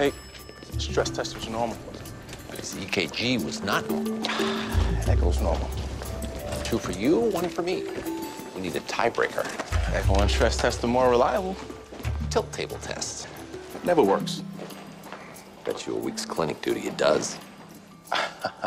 Hey, stress test was normal. His EKG was not normal. Echo's normal. Two for you, one for me. We need a tiebreaker. Echo and stress test are more reliable. Tilt table test. Never works. Bet you a week's clinic duty it does.